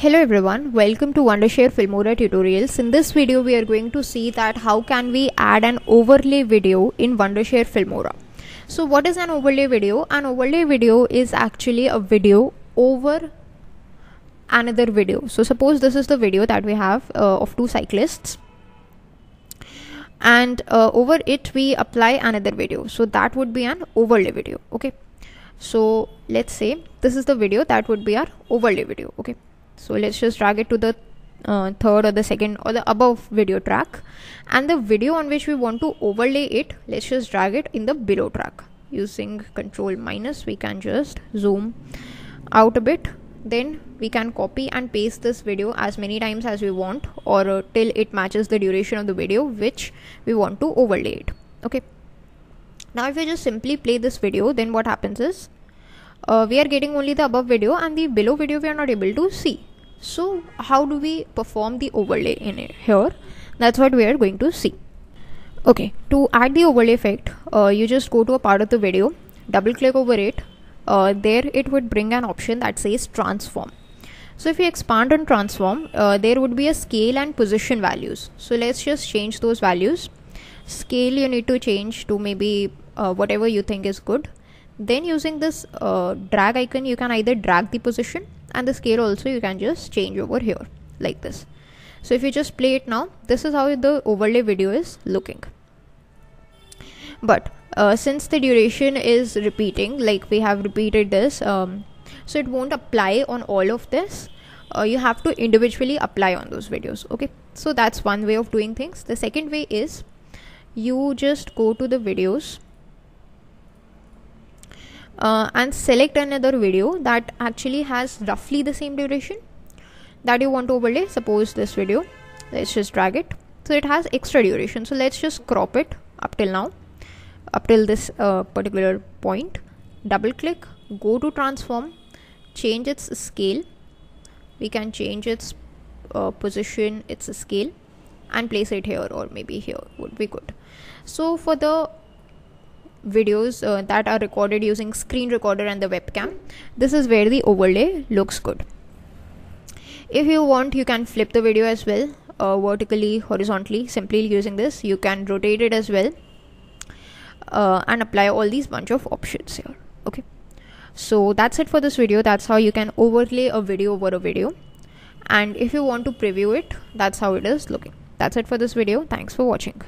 Hello everyone, welcome to Wondershare Filmora tutorials. In this video we are going to see that how can we add an overlay video in Wondershare Filmora. So what is an overlay video? An overlay video is actually a video over another video. So suppose this is the video that we have uh, of two cyclists and uh, over it we apply another video. So that would be an overlay video. Okay. So let's say this is the video that would be our overlay video. Okay so let's just drag it to the uh, third or the second or the above video track. And the video on which we want to overlay it let's just drag it in the below track. Using control minus we can just zoom out a bit. Then we can copy and paste this video as many times as we want or uh, till it matches the duration of the video which we want to overlay it. Okay. Now if we just simply play this video then what happens is uh, we are getting only the above video and the below video we are not able to see so how do we perform the overlay in here? That's what we are going to see. Okay to add the overlay effect uh, you just go to a part of the video double click over it. Uh, there it would bring an option that says transform. So if you expand on transform uh, there would be a scale and position values. So let's just change those values. Scale you need to change to maybe uh, whatever you think is good. Then using this uh, drag icon you can either drag the position and the scale also you can just change over here like this. So if you just play it now this is how the overlay video is looking. But uh, since the duration is repeating like we have repeated this um, so it won't apply on all of this. Uh, you have to individually apply on those videos okay? So that's one way of doing things. The second way is you just go to the videos uh, and select another video that actually has roughly the same duration that you want to overlay. Suppose this video let's just drag it. So it has extra duration. So let's just crop it up till now up till this uh, particular point. Double click go to transform change its scale. We can change its uh, position its scale and place it here or maybe here would be good. So for the videos uh, that are recorded using screen recorder and the webcam. This is where the overlay looks good. If you want you can flip the video as well uh, vertically horizontally simply using this. You can rotate it as well uh, and apply all these bunch of options here. Okay. So that's it for this video. That's how you can overlay a video over a video. And if you want to preview it that's how it is looking. That's it for this video. Thanks for watching